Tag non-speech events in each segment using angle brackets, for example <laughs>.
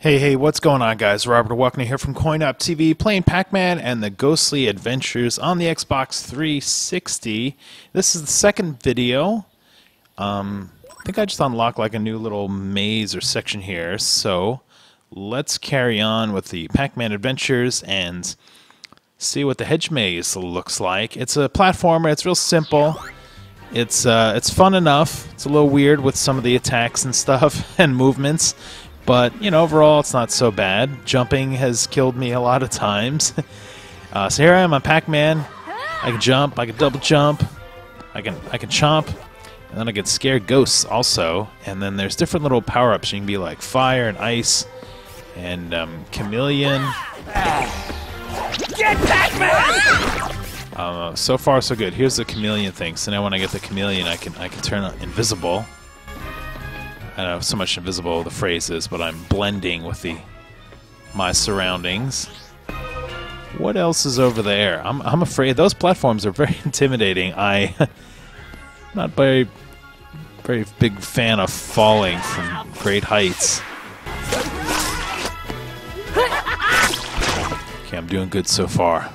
Hey, hey, what's going on, guys? Robert Walkner here from CoinOp TV, playing Pac-Man and the Ghostly Adventures on the Xbox 360. This is the second video. Um, I think I just unlocked like a new little maze or section here, so let's carry on with the Pac-Man Adventures and see what the hedge maze looks like. It's a platformer. It's real simple. It's uh, it's fun enough. It's a little weird with some of the attacks and stuff <laughs> and movements, but you know overall it's not so bad. Jumping has killed me a lot of times. <laughs> uh, so here I am on Pac-Man. I can jump. I can double jump. I can I can chomp. And then I can scare ghosts also. And then there's different little power-ups. You can be like fire and ice and um, chameleon. Get Pac-Man! Uh, so far, so good. Here's the chameleon thing. So now when I get the chameleon, I can I can turn invisible. I know so much invisible the phrase is, but I'm blending with the my surroundings. What else is over there? I'm I'm afraid those platforms are very <laughs> intimidating. I <laughs> not very very big fan of falling from great heights. Okay, I'm doing good so far.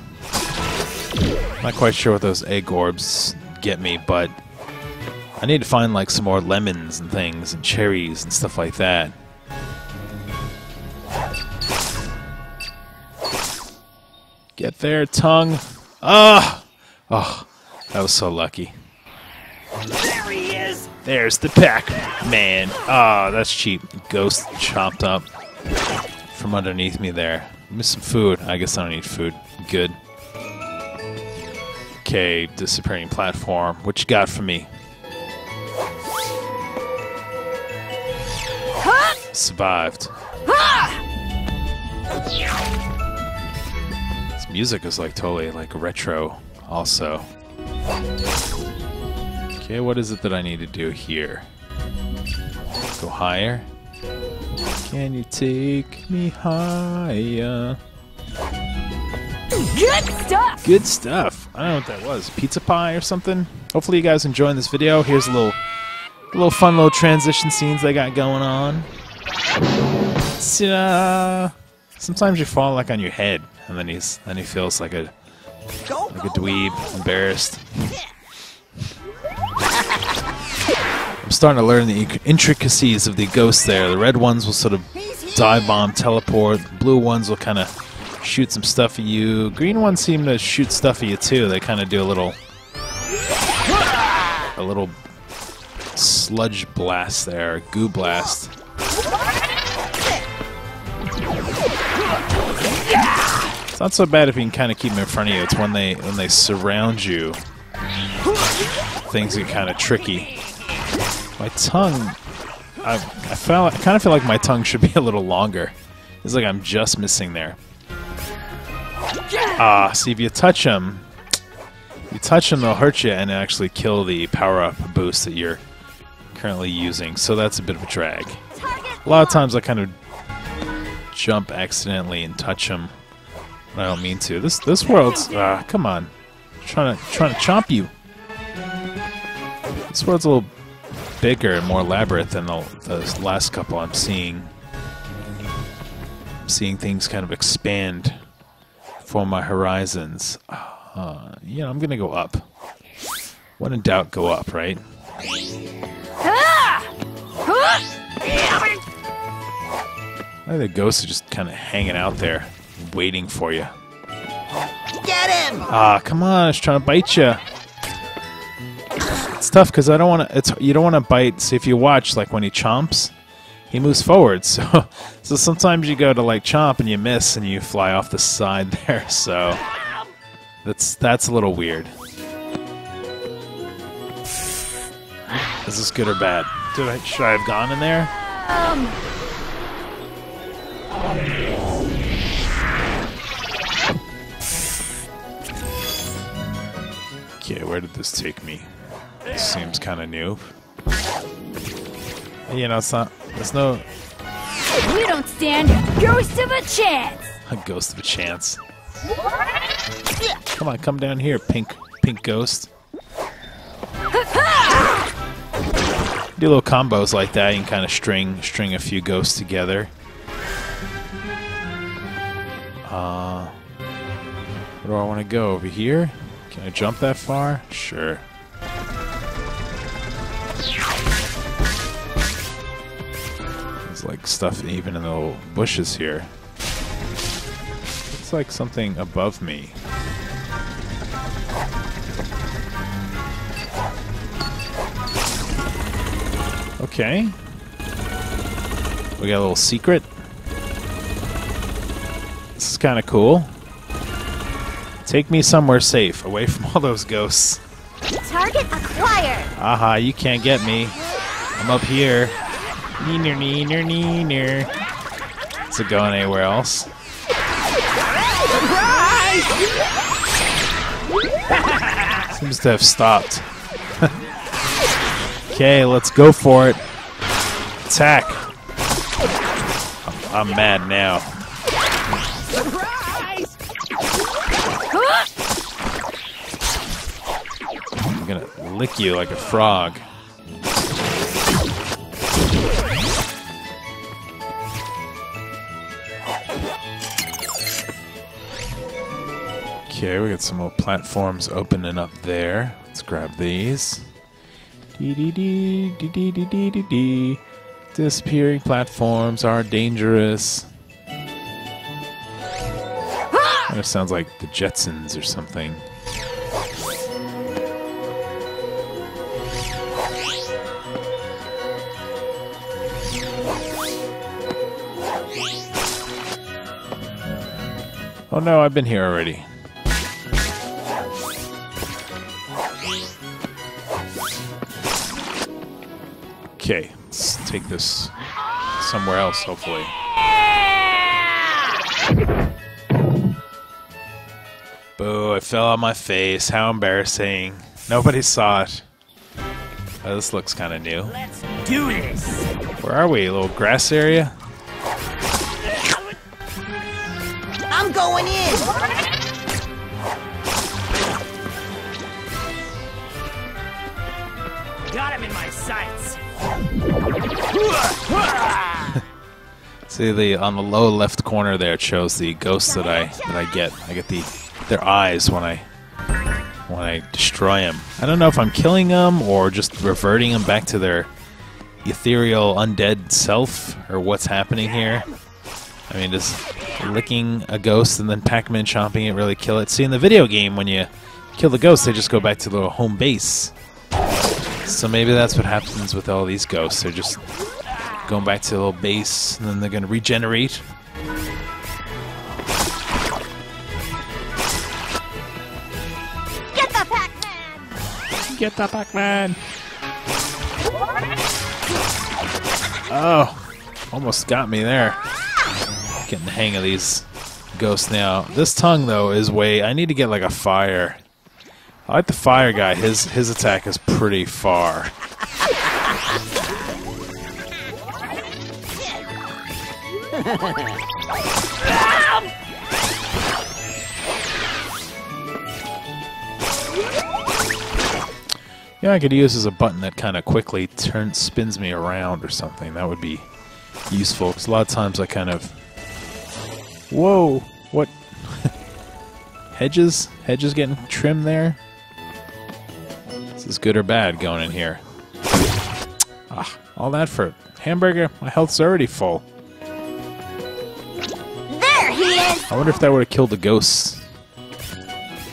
Not quite sure what those egg orbs get me, but I need to find like some more lemons and things and cherries and stuff like that. Get there, tongue. Ah! Oh, that was so lucky. There he is! There's the pack, man. Ah, that's cheap. Ghost chopped up from underneath me there. Miss some food. I guess I don't need food. Good. Okay, disappearing platform. What you got for me? Survived. This music is like totally like retro also. Okay, what is it that I need to do here? Go higher? Can you take me higher? Good stuff! Good stuff. I don't know what that was. Pizza pie or something? Hopefully you guys enjoying this video. Here's a little a little fun little transition scenes they got going on. Ta-da! Uh, sometimes you fall like on your head and then he's then he feels like a Go, like a dweeb, embarrassed. I'm starting to learn the intricacies of the ghosts there. The red ones will sort of dive bomb, teleport. The blue ones will kind of shoot some stuff at you. Green ones seem to shoot stuff at you too. They kind of do a little, a little sludge blast there, goo blast. It's not so bad if you can kind of keep them in front of you. It's when they when they surround you, things get kind of tricky. My tongue, I I feel I kind of feel like my tongue should be a little longer. It's like I'm just missing there. Ah, see if you touch them, you touch them, they'll hurt you and actually kill the power-up boost that you're currently using. So that's a bit of a drag. A lot of times I kind of jump accidentally and touch them. I don't mean to. This this world's ah, come on, trying to trying to chomp you. This world's a little bigger and more elaborate than the, the last couple I'm seeing. I'm seeing things kind of expand for my horizons. Uh, you know, I'm gonna go up. When in doubt, go up, right? Ah! I think the ghosts are just kind of hanging out there, waiting for you. Get him! Ah, come on! It's trying to bite you. It's tough because I don't want to. It's you don't want to bite. See if you watch, like when he chomps, he moves forward. <laughs> So, so sometimes you go to like chomp and you miss and you fly off the side <laughs> there. So that's that's a little weird. Is this good or bad? Did I should I have gone in there? Um, where did this take me? This seems kind of new. You know, it's not. There's no you don't stand a ghost of a chance! a ghost of a chance. Come on, come down here, pink pink ghost. Do little combos like that. You can kind of string string a few ghosts together. Uh, where do I want to go? Over here? Can I jump that far? Sure. There's like stuff even in the little bushes here. It's like something above me. Okay. We got a little secret. This is kind of cool. Take me somewhere safe, away from all those ghosts. Target acquired. Aha, you can't get me. I'm up here. Neener, neener, neener. Is it going anywhere else? Seems to have stopped. <laughs> okay, let's go for it. Attack. I'm, I'm mad now. Gonna lick you like a frog. Okay, we got some more platforms opening up there. Let's grab these. Dee dee dee dee dee dee dee dee dee. Disappearing platforms are dangerous. Ah! Kind of sounds like the Jetsons or something. Oh no, I've been here already. Okay, let's take this somewhere else, hopefully. Boo, I fell on my face. How embarrassing. Nobody saw it. Oh, this looks kind of new. Let's Do this. Where are we? A little grass area? See the on the low left corner there shows the ghosts that I that I get. I get the their eyes when I when I destroy them. I don't know if I'm killing them or just reverting them back to their ethereal undead self or what's happening here. I mean, does licking a ghost and then Pac-Man chomping it really kill it? See, in the video game, when you kill the ghost, they just go back to their home base. So maybe that's what happens with all these ghosts. They're just going back to the little base, and then they're going to regenerate. Get the Pac-Man. Get the Pac-Man! Oh, almost got me there. Getting the hang of these ghosts now. This tongue, though, is way... I need to get, like, a fire. I like the fire guy. His, his attack is pretty far. Yeah, I could use as a button that kind of quickly turns, spins me around or something. That would be useful because a lot of times I kind of. Whoa! What? <laughs> hedges? Hedges getting trimmed there? Is this is good or bad going in here? Ah, all that for hamburger? My health's already full. I wonder if that would have killed the ghosts.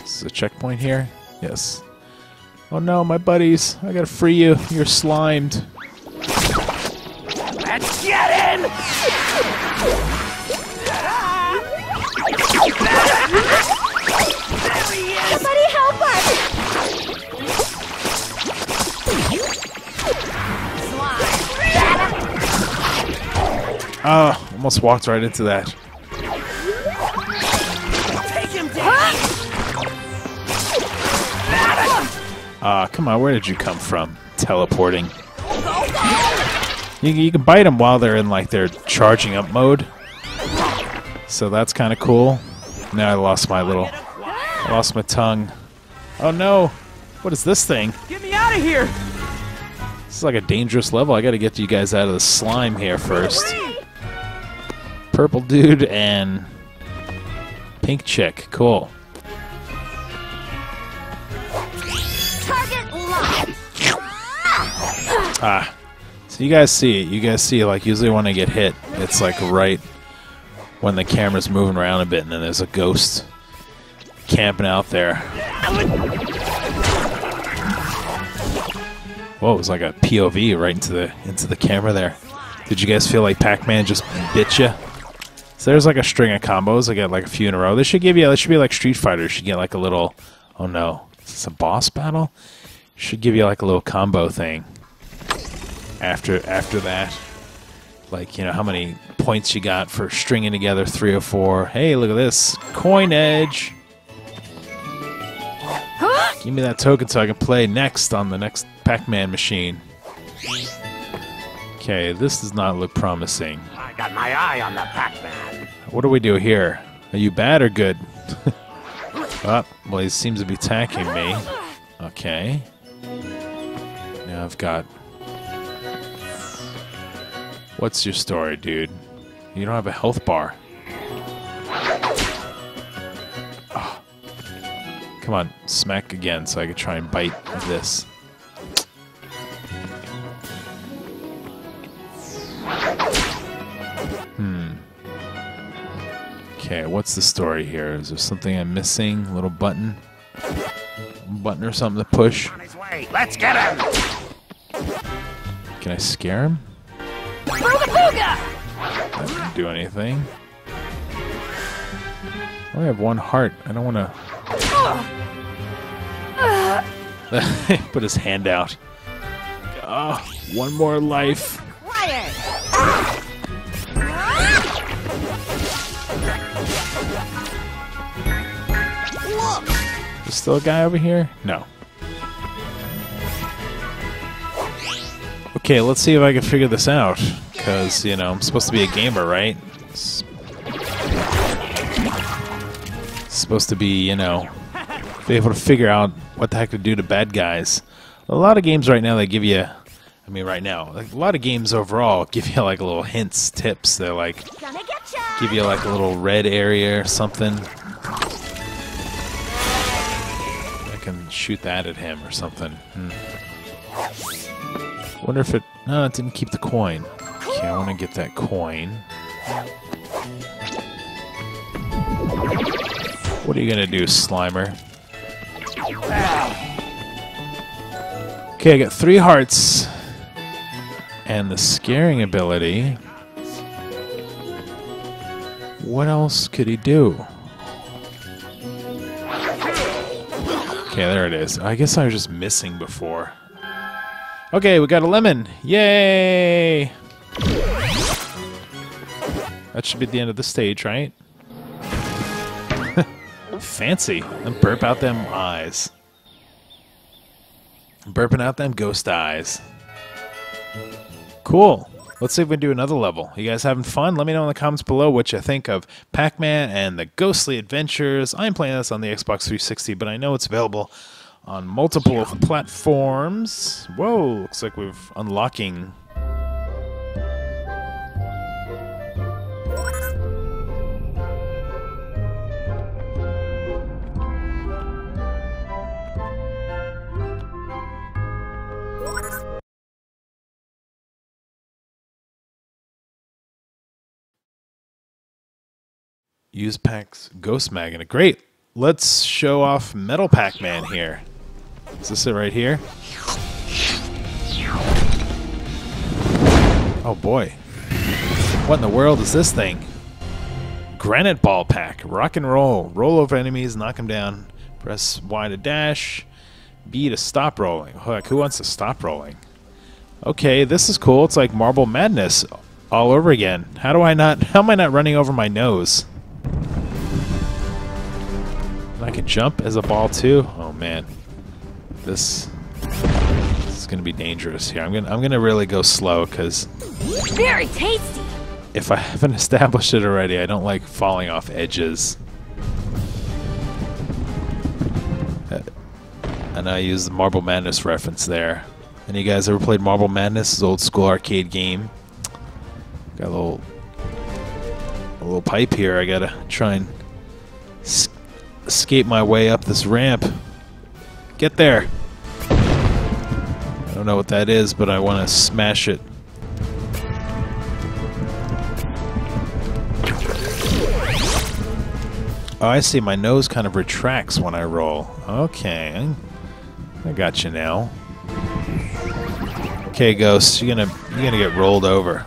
This is a checkpoint here? Yes. Oh no, my buddies. I gotta free you. You're slimed. Let's get in! There he is. Somebody help us. Oh, almost walked right into that. Ah, come on, where did you come from? Teleporting. You, you can bite them while they're in like their charging up mode. So that's kind of cool. Now I lost my little, I lost my tongue. Oh no, what is this thing? Get me out of here. This is like a dangerous level. I got to get you guys out of the slime here first. Purple dude and pink chick. Cool. Ah. So you guys see it. You guys see, like, usually when I get hit, it's like right when the camera's moving around a bit, and then there's a ghost camping out there. Whoa, it was like a POV right into the into the camera there. Did you guys feel like Pac-Man just bit you? So there's like a string of combos. I got like a few in a row. This should give you. This should be like Street Fighter. You should get like a little. Oh no, is a boss battle? Should give you like a little combo thing. After after that, like you know how many points you got for stringing together three or four. Hey, look at this coin edge. <gasps> Give me that token so I can play next on the next Pac-Man machine. Okay, this does not look promising. I got my eye on the Pac-Man. What do we do here? Are you bad or good? <laughs> oh, well, he seems to be attacking me. Okay. Now I've got. What's your story, dude? You don't have a health bar. Oh. Come on, smack again so I can try and bite this. Hmm. Okay, what's the story here? Is there something I'm missing? A little button? Button or something to push? On his way. Let's get him. Can I scare him? Booga booga! Didn't do anything. I only have one heart. I don't want to. <sighs> <laughs> Put his hand out. Oh, one more life. Quiet! Is still a guy over here? No. Okay, let's see if I can figure this out. Because, you know, I'm supposed to be a gamer, right? It's supposed to be, you know, be able to figure out what the heck to do to bad guys. A lot of games right now, they give you. I mean, right now, like, a lot of games overall give you like a little hints, tips. They're like, give you like a little red area or something. I can shoot that at him or something. Hmm. Wonder if it. No, it didn't keep the coin. Okay, I want to get that coin. What are you gonna do, Slimer? Okay, I got three hearts. And the scaring ability. What else could he do? Okay, there it is. I guess I was just missing before. Okay, we got a lemon. Yay! That should be the end of the stage, right? <laughs> Fancy. And burp out them eyes. Burping out them ghost eyes. Cool. Let's see if we can do another level. You guys having fun? Let me know in the comments below what you think of Pac-Man and the Ghostly Adventures. I'm playing this on the Xbox 360, but I know it's available on multiple platforms. Whoa, looks like we're unlocking. Use Pac's Ghost Magnet. Great. Let's show off Metal Pac-Man here. Is this it right here? Oh boy. What in the world is this thing? Granite Ball Pack. Rock and roll. Roll over enemies, knock them down. Press Y to dash. B to stop rolling. Heck, who wants to stop rolling? Okay, this is cool. It's like Marble Madness all over again. How do I not... <laughs> How am I not running over my nose? And I can jump as a ball too. Oh man, this, this is gonna be dangerous here. I'm gonna I'm gonna really go slow because Very tasty! if I <laughs> haven't established it already, I don't like falling off edges. Uh, And I use the Marble Madness reference there. Any of you guys ever played Marble Madness? An old school arcade game. Got a little little pipe here. I gotta try and escape my way up this ramp. Get there. I don't know what that is, but I want to smash it. Oh, I see. My nose kind of retracts when I roll. Okay. I got you now. Okay, Ghost, you're gonna you're gonna get rolled over.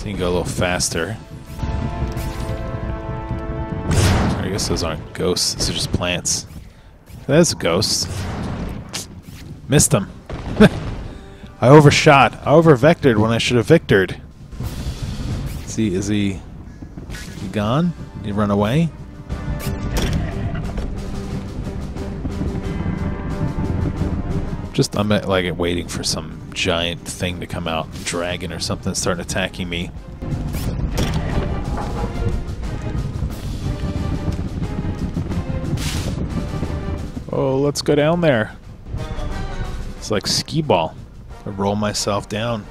So you can go a little faster. I guess those aren't ghosts, those are just plants. That's a ghost. Missed him. <laughs> I overshot. I overvectored when I should have victored. Is he is he, he gone? Did he run away? Just I'm uh, like waiting for some giant thing to come out, dragon or something, starting attacking me. Oh, let's go down there. It's like skee ball. I roll myself down.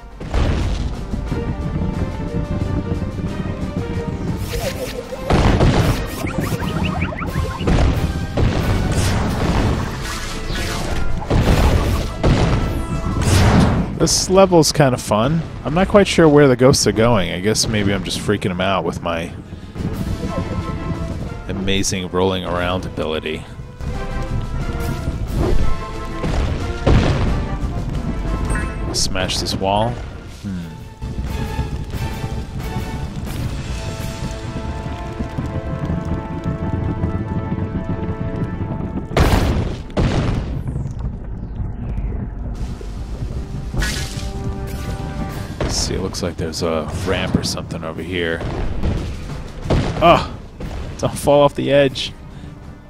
This level's kind of fun. I'm not quite sure where the ghosts are going. I guess maybe I'm just freaking them out with my amazing rolling around ability. Smash this wall. Looks like there's a ramp or something over here. Oh! Don't fall off the edge.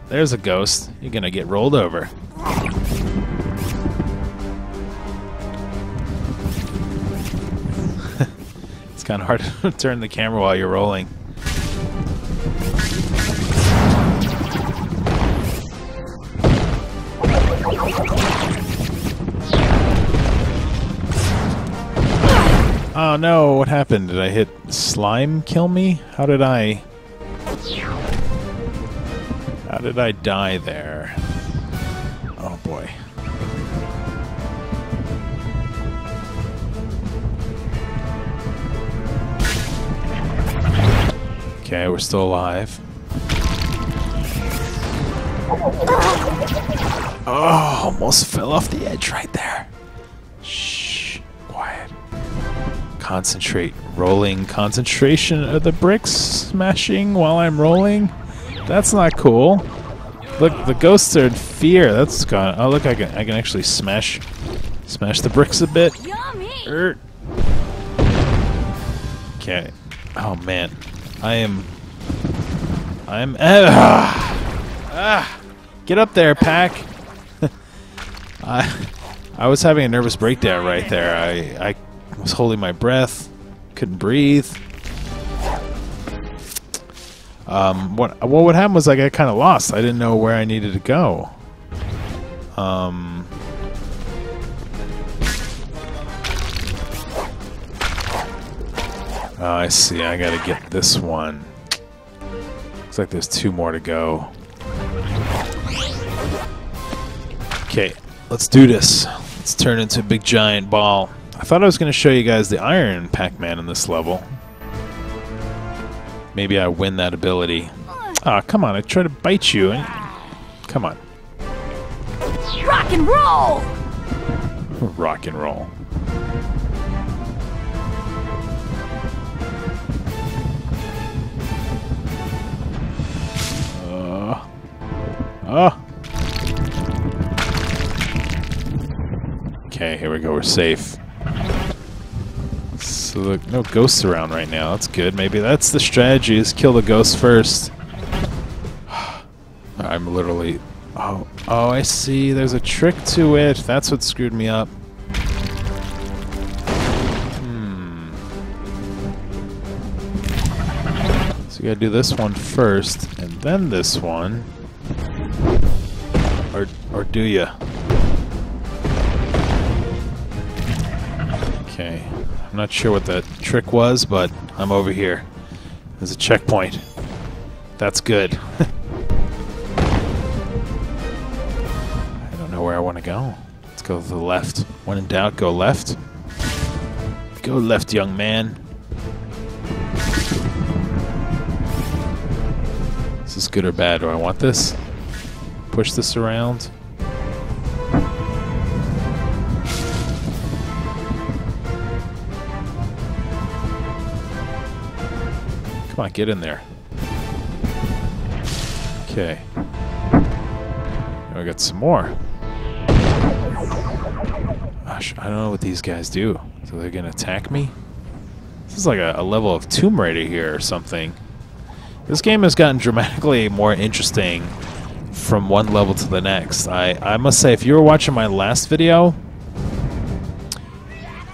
There's a ghost. You're gonna get rolled over. <laughs> it's kind of hard <laughs> to turn the camera while you're rolling. Oh no, what happened? Did I hit slime kill me? How did I... How did I die there? Oh boy. Okay, we're still alive. Oh, almost fell off the edge right there. Concentrate. Rolling concentration of the bricks smashing while I'm rolling. That's not cool. Look, the ghosts are in fear. That's gone. Oh, look, I can I can actually smash smash the bricks a bit. Yummy! Er. Okay. Oh man, I am. I'm. Ah, ah. Get up there, Pac. <laughs> I. I was having a nervous breakdown right there. I. I was holding my breath, couldn't breathe. Um, what what happened was I got kind of lost. I didn't know where I needed to go. Um, oh, I see. I gotta get this one. Looks like there's two more to go. Okay, let's do this. Let's turn into a big giant ball. I thought I was going to show you guys the Iron Pac-Man in this level. Maybe I win that ability. Ah, come on! I try to bite you. and- Come on, Rock and roll! rock and roll. Uh, oh. Okay, here we go. We're safe. So look, no ghosts around right now. That's good. Maybe that's the strategy: is kill the ghosts first. <sighs> I'm literally. Oh, oh! I see. There's a trick to it. That's what screwed me up. Hmm. So you gotta do this one first, and then this one. Or, or do ya? Okay. I'm not sure what that trick was, but I'm over here. There's a checkpoint. That's good. <laughs> I don't know where I want to go. Let's go to the left. When in doubt, go left. Go left, young man. Is this good or bad? Do I want this? Push this around. Come on, get in there. Okay. We got some more. Gosh, I don't know what these guys do. So they're gonna attack me? This is like a, a level of Tomb Raider here or something. This game has gotten dramatically more interesting from one level to the next. I, I must say, if you were watching my last video,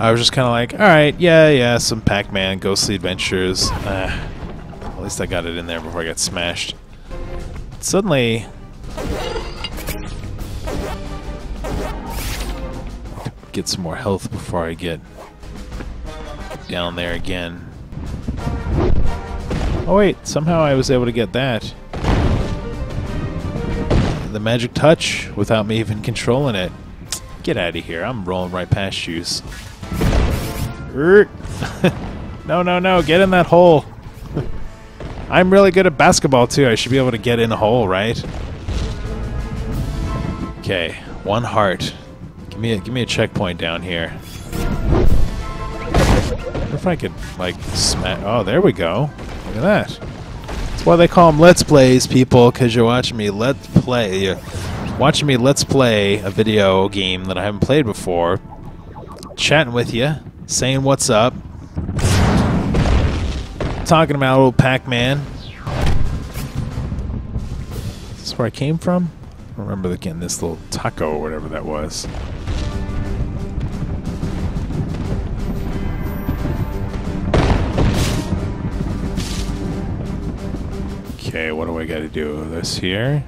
I was just kind of like, alright, yeah, yeah, some Pac-Man, Ghostly Adventures. Uh, least I got it in there before I got smashed. Suddenly... Get some more health before I get down there again. Oh wait, somehow I was able to get that. The magic touch without me even controlling it. Get out of here, I'm rolling right past you. <laughs> no, no, no, get in that hole. I'm really good at basketball too. I should be able to get in a hole, right? Okay, one heart. Give me a give me a checkpoint down here. if I could like smack. Oh, there we go. Look at that. That's why they call them Let's Plays, people, because you're watching me Let's Play. You're watching me Let's Play a video game that I haven't played before. Chatting with you, saying what's up, talking about old Pac-Man. Is this where I came from? I remember getting this little taco or whatever that was. Okay, what do I gotta do? This here?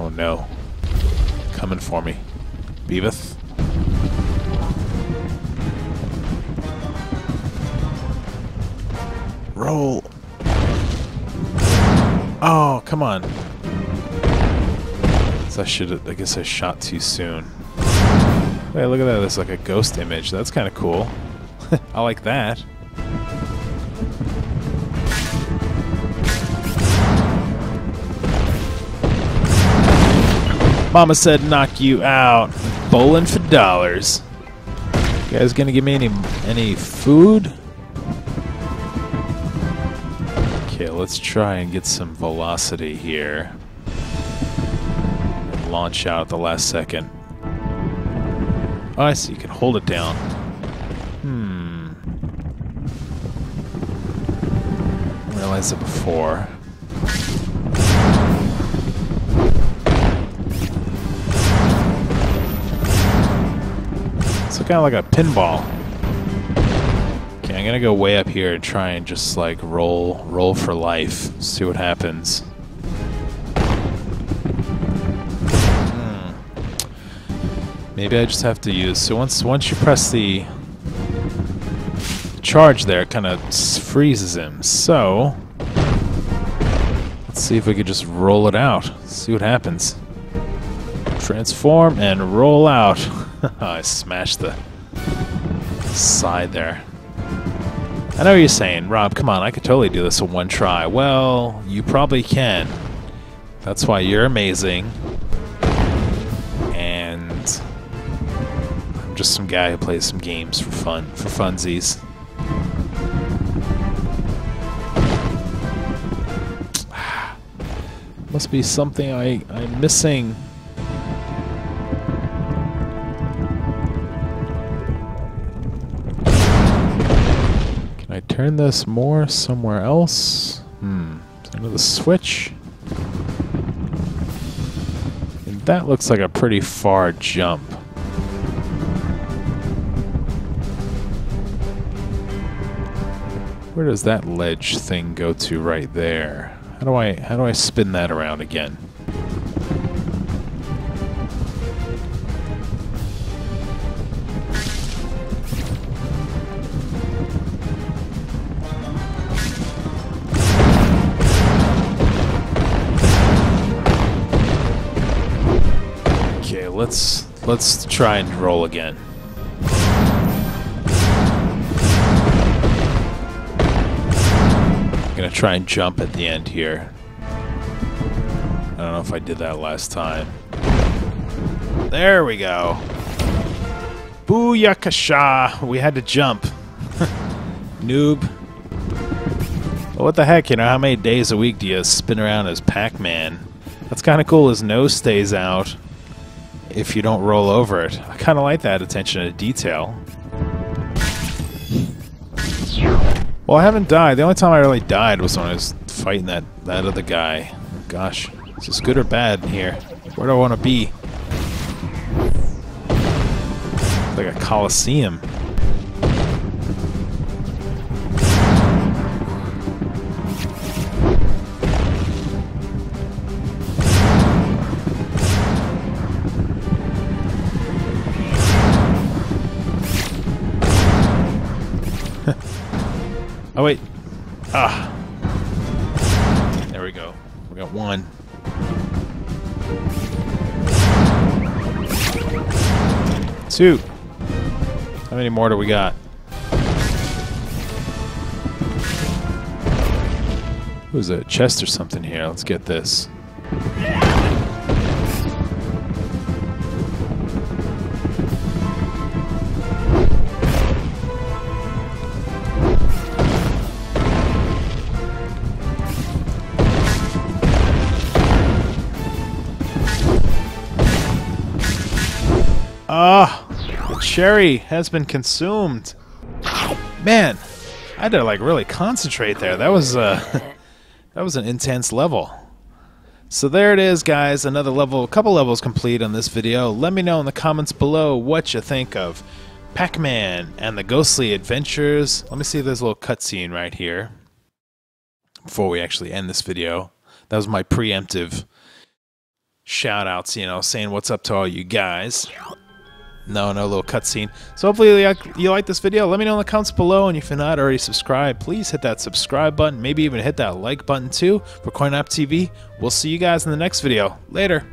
Oh no. Coming for me. Beavis? Roll. Oh, come on. So I should I guess I shot too soon. Wait, look at that. There's like a ghost image. That's kind of cool. <laughs> I like that. Mama said knock you out. Bowling for dollars. You guys gonna give me any any food? Let's try and get some velocity here. And launch out at the last second. Oh, I see. You can hold it down. Hmm. Realized it before. So kind of like a pinball. Okay, I'm gonna go way up here and try and just like roll, roll for life. See what happens. Hmm. Maybe I just have to use. So once once you press the charge there, kind of freezes him. So let's see if we could just roll it out. See what happens. Transform and roll out. <laughs> I smashed the side there. I know what you're saying, Rob, come on, I could totally do this in one try. Well, you probably can. That's why you're amazing. And I'm just some guy who plays some games for fun, for funsies. <sighs> Must be something I, I'm missing. Turn this more somewhere else? Hmm. Another switch. And that looks like a pretty far jump. Where does that ledge thing go to right there? How do I how do I spin that around again? Let's let's try and roll again. I'm gonna try and jump at the end here. I don't know if I did that last time. There we go. Booyakasha! We had to jump. <laughs> Noob. But what the heck, you know, how many days a week do you spin around as Pac-Man? That's kind of cool, his nose stays out if you don't roll over it. I kind of like that attention to detail. Well, I haven't died. The only time I really died was when I was fighting that, that other guy. Gosh, is this good or bad here? Where do I want to be? Like a coliseum. Two. How many more do we got? Who's a chest or something here? Let's get this. Ah, the cherry has been consumed. Man, I had to like really concentrate there. That was uh, <laughs> that was an intense level. So there it is, guys. Another level, a couple levels complete on this video. Let me know in the comments below what you think of Pac-Man and the Ghostly Adventures. Let me see a little cutscene right here before we actually end this video. That was my preemptive shout outs, you know, saying what's up to all you guys. No, no little cutscene. So hopefully you like, this video. Let me know in the comments below, and if you're not already subscribed, please hit that subscribe button. Maybe even hit that like button too for CoinOp TV. We'll see you guys in the next video. Later.